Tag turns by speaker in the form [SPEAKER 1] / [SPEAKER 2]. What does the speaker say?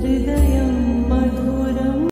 [SPEAKER 1] ഹൃദയം